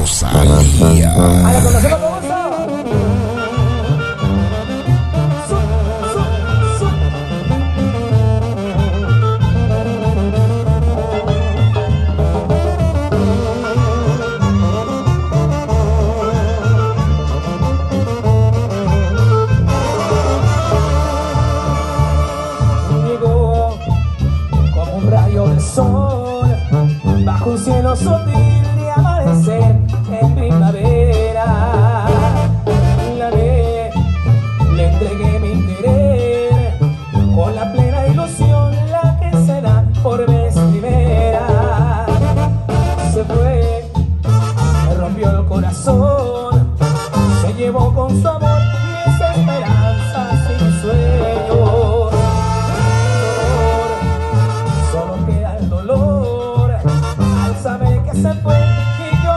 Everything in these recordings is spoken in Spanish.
Rosalía. Llegó como un rayo del sol bajo un cielo sutil en primavera. La ve, le entregué mi querer con la plena ilusión, la que se da por vez primera. Se fue, me rompió el corazón, se llevó con su amor.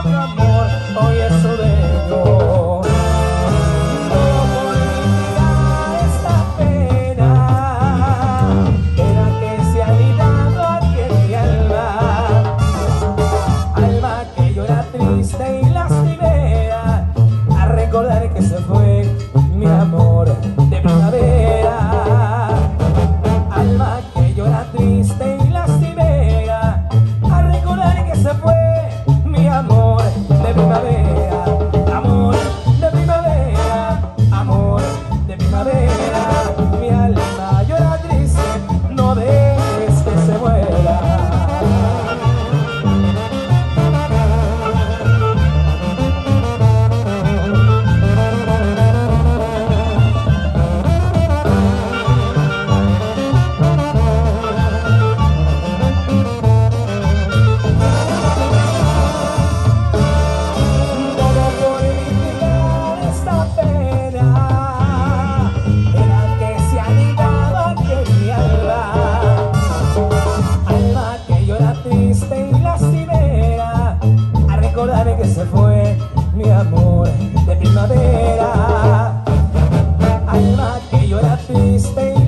Hoy es sobre todo, como olvidar esta pena, que la que se ha olvidado a ti en mi alma, alma que llora triste y lastimera, a recordar que se fue mi amor. please stay.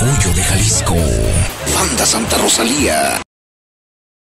orgullo de Jalisco. Banda Santa Rosalía.